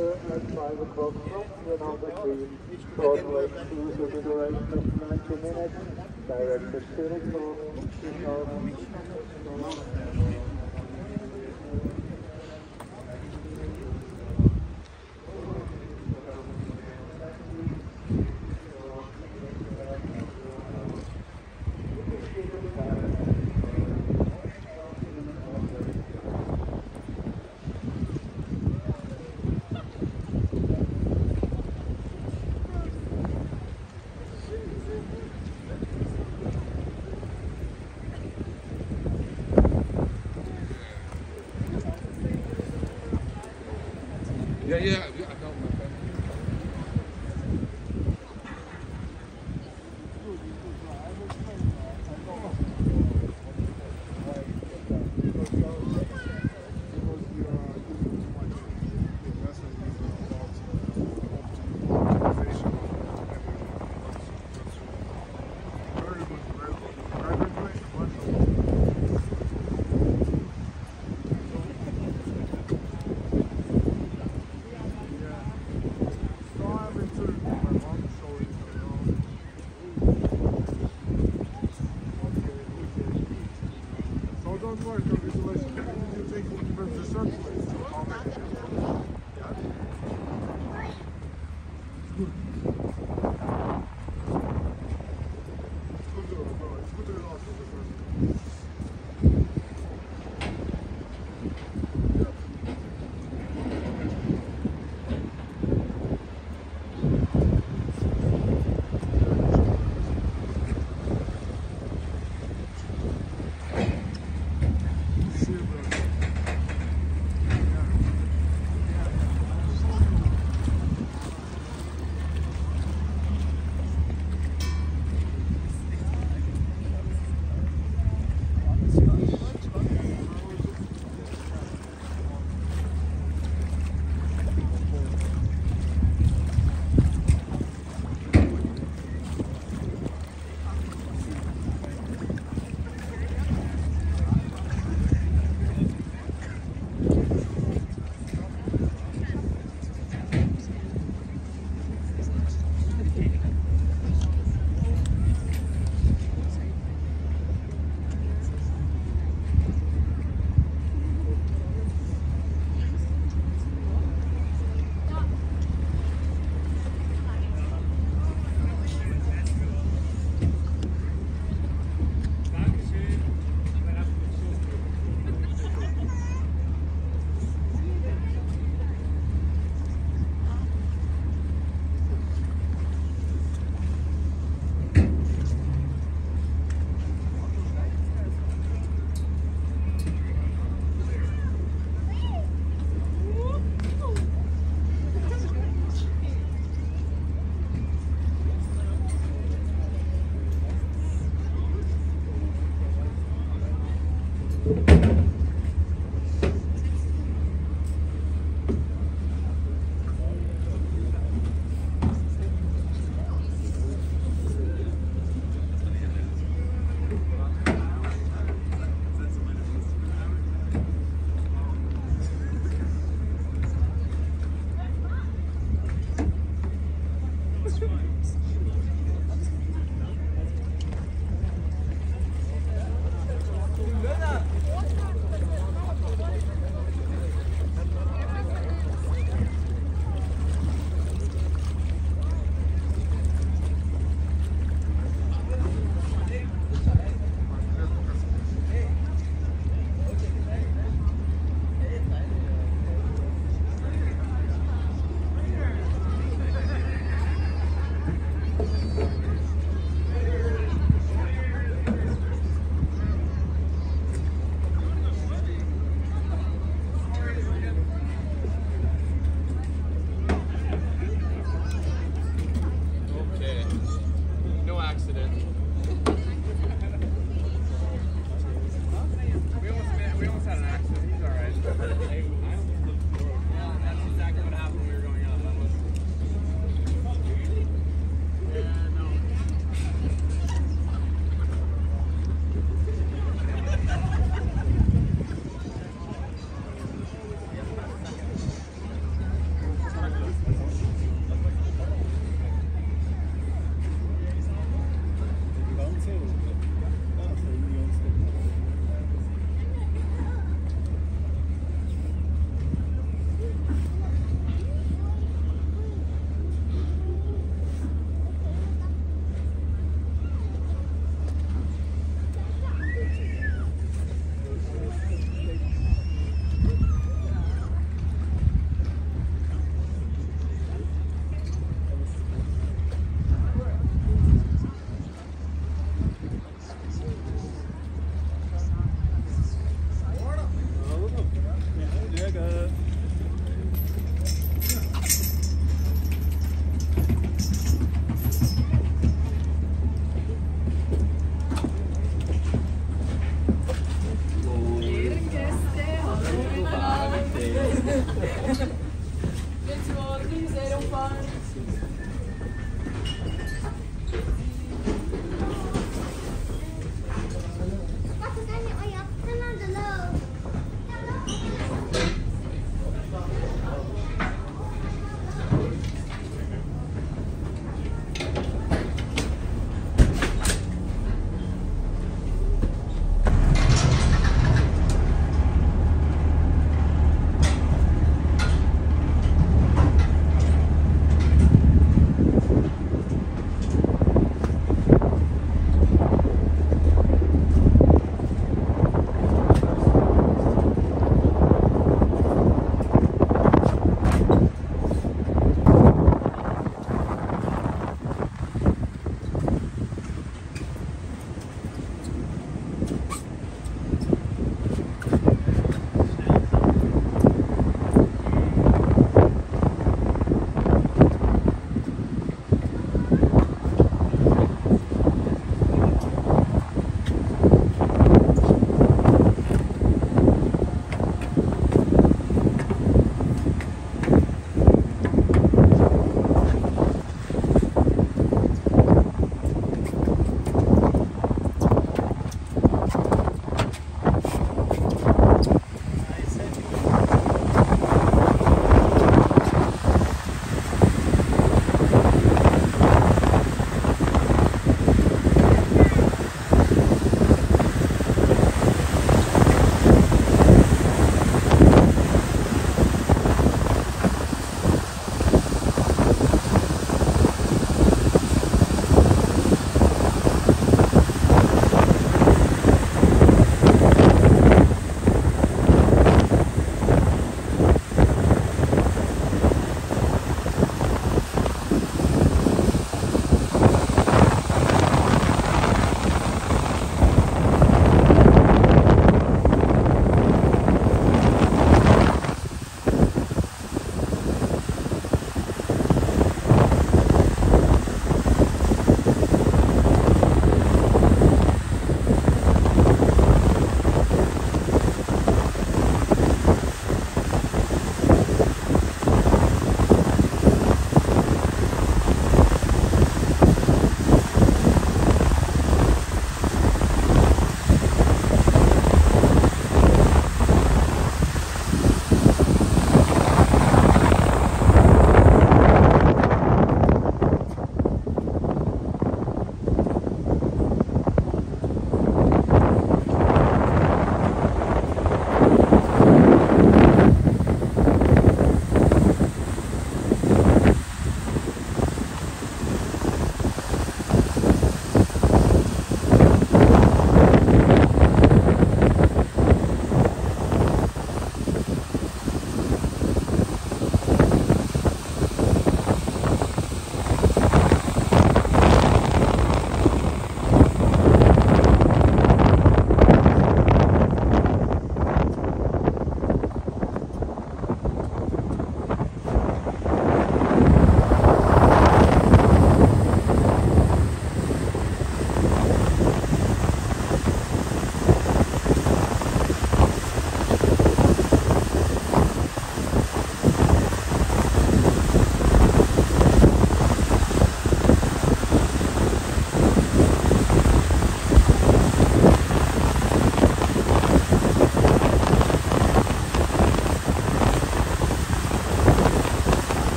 departure at 5 o'clock from Ronaldo Street. Broadway cruise with a duration of 90 minutes. Directed to the